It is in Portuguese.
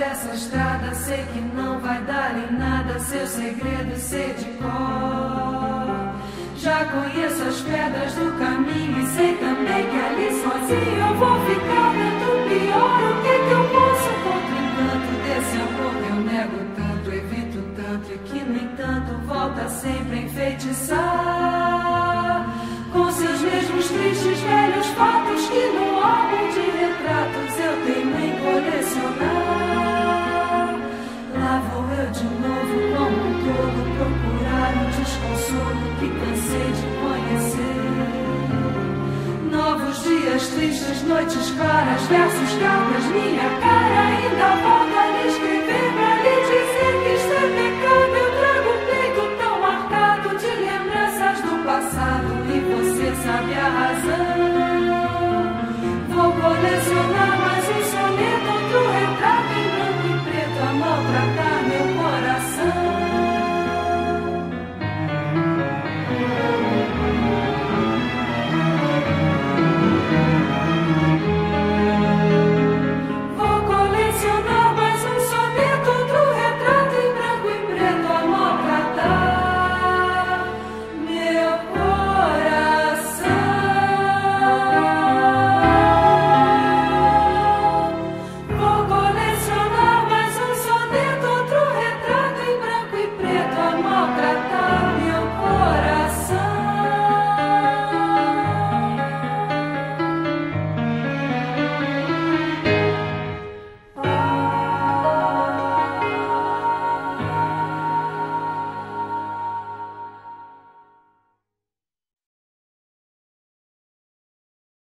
dessa estrada, sei que não vai dar em nada. Seu segredo sei de cor. Já conheço as pedras do caminho e sei também que ali sozinho eu vou ficar dentro pior. O que que eu posso contra o encanto desse amor que eu nego tanto, evito tanto e que no entanto volta sempre a enfeitiçar com seus mesmos tristes velhos tristes, noites claras, versos, cartas, minha cara ainda volta a escrever pra lhe dizer que isto é pecado. Eu trago o peito tão marcado de lembranças do passado e você sabe a.